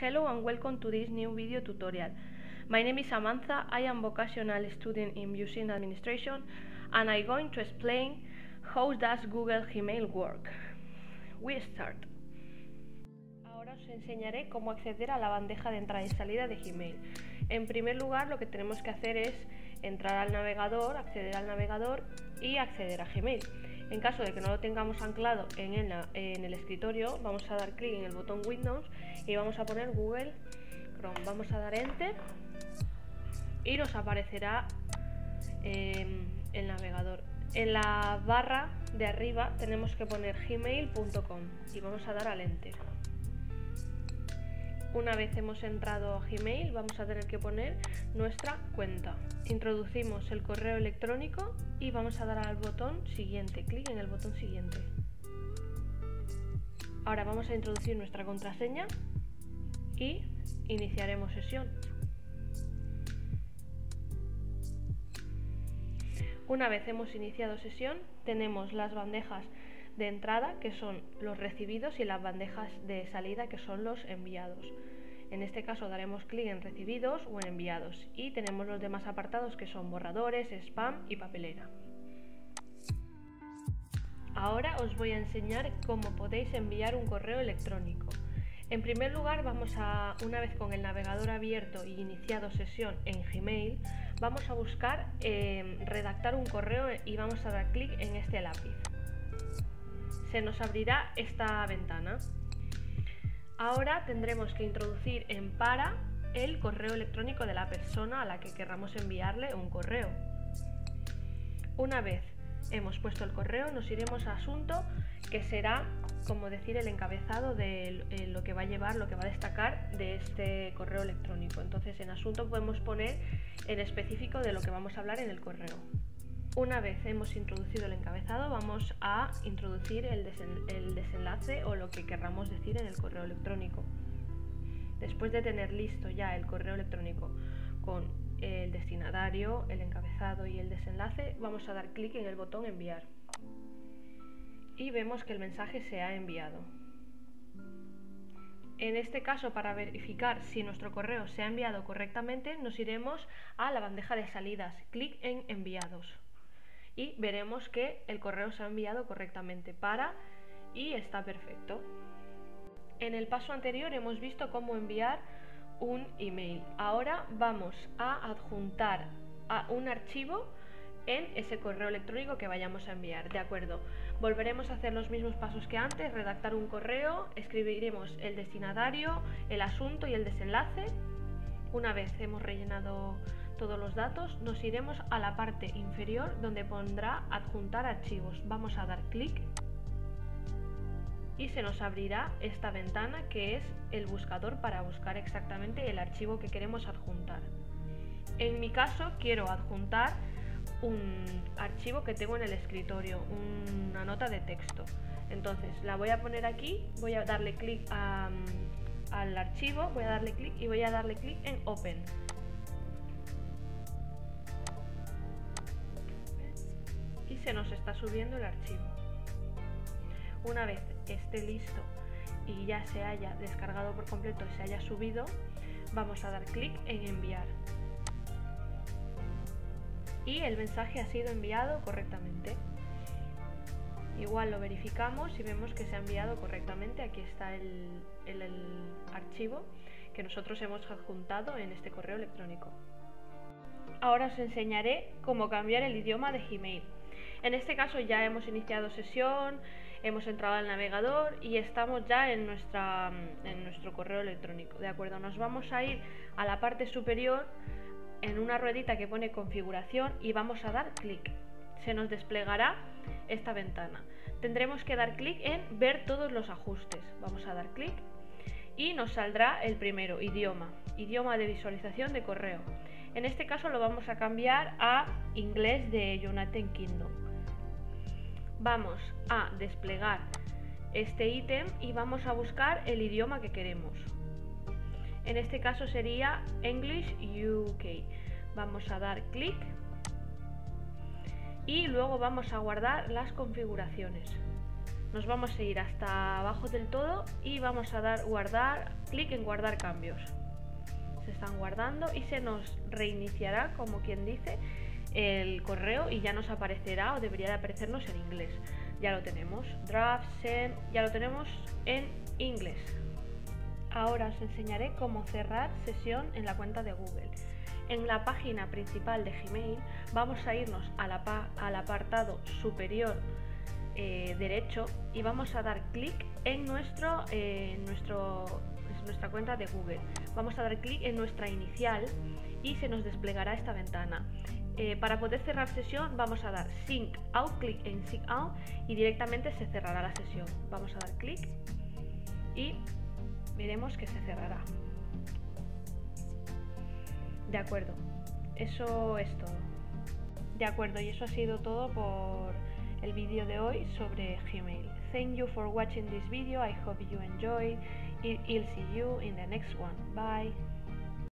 Hello and welcome to this new video tutorial. My name is Samantha, I am vocational student in Museum Administration and I'm going to explain how does Google Gmail work. We start. Ahora os enseñaré cómo acceder a la bandeja de entrada y salida de Gmail. En primer lugar lo que tenemos que hacer es entrar al navegador, acceder al navegador y acceder a Gmail. En caso de que no lo tengamos anclado en el, escritorio, vamos a dar clic en el botón Windows y vamos a poner Google Chrome. Vamos a dar Enter y nos aparecerá em, el navegador. En la barra de arriba tenemos que poner gmail.com y vamos a dar al Enter. Una vez hemos entrado a Gmail vamos a tener que poner nuestra cuenta. Introducimos el correo electrónico y vamos a dar al botón siguiente, clic en el botón siguiente. Ahora vamos a introducir nuestra contraseña y iniciaremos sesión. Una vez hemos iniciado sesión tenemos las bandejas de entrada, que son los recibidos, y las bandejas de salida, que son los enviados. En este caso daremos clic en recibidos o en enviados y tenemos los demás apartados que son borradores, spam y papelera. Ahora os voy a enseñar cómo podéis enviar un correo electrónico. En primer lugar, vamos a, una vez con el navegador abierto y iniciado sesión en Gmail, vamos a buscar eh, redactar un correo y vamos a dar clic en este lápiz se nos abrirá esta ventana. Ahora tendremos que introducir en para el correo electrónico de la persona a la que querramos enviarle un correo. Una vez hemos puesto el correo, nos iremos a asunto, que será, como decir, el encabezado de lo que va a llevar, lo que va a destacar de este correo electrónico. Entonces, en asunto podemos poner en específico de lo que vamos a hablar en el correo. Una vez hemos introducido el encabezado, vamos a introducir el, desenlace o lo que querramos decir en el correo electrónico. Después de tener listo ya el correo electrónico con el destinatario, el encabezado y el desenlace, vamos a dar clic en el botón enviar. Y vemos que el mensaje se ha enviado. En este caso, para verificar si nuestro correo se ha enviado correctamente, nos iremos a la bandeja de salidas, clic en enviados y veremos que el correo se ha enviado correctamente para y está perfecto. En el paso anterior hemos visto cómo enviar un email. Ahora vamos a adjuntar a un archivo en ese correo electrónico que vayamos a enviar. De acuerdo, volveremos a hacer los mismos pasos que antes, redactar un correo, escribiremos el destinatario, el asunto y el desenlace. Una vez hemos rellenado todos los datos, nos iremos a la parte inferior donde pondrá adjuntar archivos. Vamos a dar clic y se nos abrirá esta ventana que es el buscador para buscar exactamente el archivo que queremos adjuntar. En mi caso quiero adjuntar un archivo que tengo en el escritorio, una nota de texto. Entonces la voy a poner aquí, voy a darle clic al archivo, voy a darle clic y voy a darle clic en Open. Se nos está subiendo el archivo. Una vez esté listo y ya se haya descargado por completo y se haya subido, vamos a dar clic en enviar. Y el mensaje ha sido enviado correctamente. Igual lo verificamos y vemos que se ha enviado correctamente. Aquí está el, el archivo que nosotros hemos adjuntado en este correo electrónico. Ahora os enseñaré cómo cambiar el idioma de Gmail. En este caso ya hemos iniciado sesión, hemos entrado al navegador y estamos ya en, nuestra, en nuestro correo electrónico. ¿De acuerdo? Nos vamos a ir a la parte superior en una ruedita que pone configuración y vamos a dar clic. Se nos desplegará esta ventana. Tendremos que dar clic en ver todos los ajustes. Vamos a dar clic y nos saldrá el primero, idioma, idioma de visualización de correo. En este caso lo vamos a cambiar a inglés de United Kingdom vamos a desplegar este ítem y vamos a buscar el idioma que queremos. En este caso sería English UK. Vamos a dar clic y luego vamos a guardar las configuraciones. nos vamos a ir hasta abajo del todo y vamos a dar guardar, clic en guardar cambios. Se están guardando y se nos reiniciará, como quien dice, el correo y ya nos aparecerá o debería de aparecernos en inglés. Ya lo tenemos, draft, send, ya lo tenemos en inglés. Ahora os enseñaré cómo cerrar sesión en la cuenta de Google. En la página principal de Gmail vamos a irnos al apartado superior eh, derecho y vamos a dar clic en, nuestro, eh, nuestro, nuestra cuenta de Google. Vamos a dar clic en nuestra inicial y se nos desplegará esta ventana. Eh, para poder cerrar sesión vamos a dar Sync Out, clic en Sync Out y directamente se cerrará la sesión. Vamos a dar clic y veremos que se cerrará. De acuerdo, eso es todo. De acuerdo, y eso ha sido todo por el vídeo de hoy sobre Gmail. Thank you for watching this video. I hope you enjoy. I'll see you in the next one. Bye.